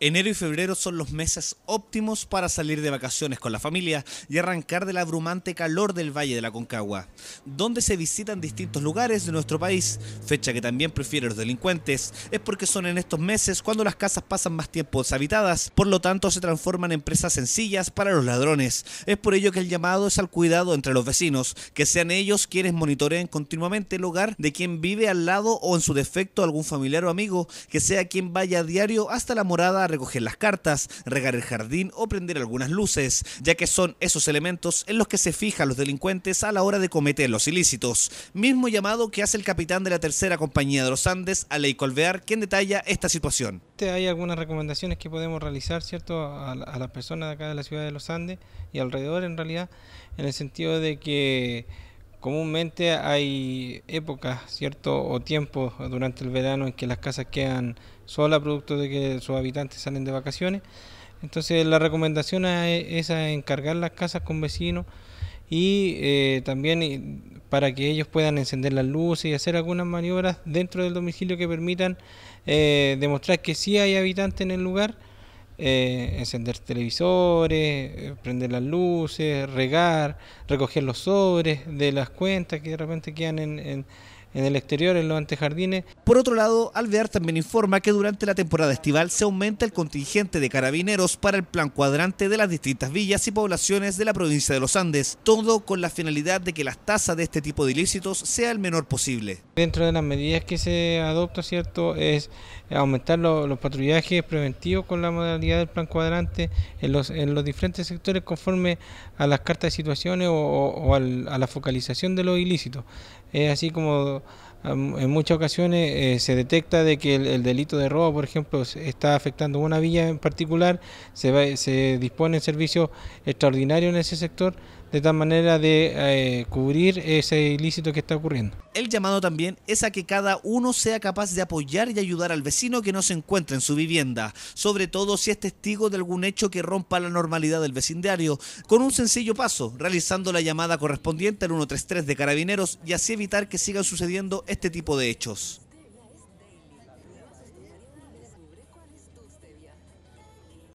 Enero y febrero son los meses óptimos para salir de vacaciones con la familia y arrancar del abrumante calor del Valle de la Concagua, donde se visitan distintos lugares de nuestro país, fecha que también prefieren los delincuentes, es porque son en estos meses cuando las casas pasan más tiempo deshabitadas, por lo tanto se transforman en presas sencillas para los ladrones. Es por ello que el llamado es al cuidado entre los vecinos, que sean ellos quienes monitoreen continuamente el hogar de quien vive al lado o en su defecto algún familiar o amigo, que sea quien vaya a diario hasta la morada recoger las cartas, regar el jardín o prender algunas luces, ya que son esos elementos en los que se fijan los delincuentes a la hora de cometer los ilícitos. Mismo llamado que hace el capitán de la tercera compañía de los Andes, Alei Colvear, quien detalla esta situación. Hay algunas recomendaciones que podemos realizar, ¿cierto?, a, a las personas de acá de la ciudad de los Andes y alrededor en realidad, en el sentido de que comúnmente hay épocas, ¿cierto? O tiempos durante el verano en que las casas quedan solas producto de que sus habitantes salen de vacaciones. Entonces la recomendación es, encargar las casas con vecinos y eh, también para que ellos puedan encender las luces y hacer algunas maniobras dentro del domicilio que permitan eh, demostrar que sí hay habitantes en el lugar eh, encender televisores, eh, prender las luces, regar, recoger los sobres de las cuentas que de repente quedan en en el exterior, en los antejardines. Por otro lado, Alvear también informa que durante la temporada estival se aumenta el contingente de carabineros para el plan cuadrante de las distintas villas y poblaciones de la provincia de los Andes, todo con la finalidad de que las tasas de este tipo de ilícitos sea el menor posible. Dentro de las medidas que se adopta, ¿cierto?, es aumentar los patrullajes preventivos con la modalidad del plan cuadrante en los, en los diferentes sectores conforme a las cartas de situaciones o, a la focalización de los ilícitos. Es así como en muchas ocasiones eh, se detecta de que el, delito de robo, por ejemplo, está afectando una villa en particular, se, va, se dispone servicios extraordinarios en ese sector, de tal manera de eh, cubrir ese ilícito que está ocurriendo. El llamado también es a que cada uno sea capaz de apoyar y ayudar al vecino que no se encuentra en su vivienda, sobre todo si es testigo de algún hecho que rompa la normalidad del vecindario, con un sencillo paso, realizando la llamada correspondiente al 133 de carabineros y así evitar que sigan sucediendo este tipo de hechos.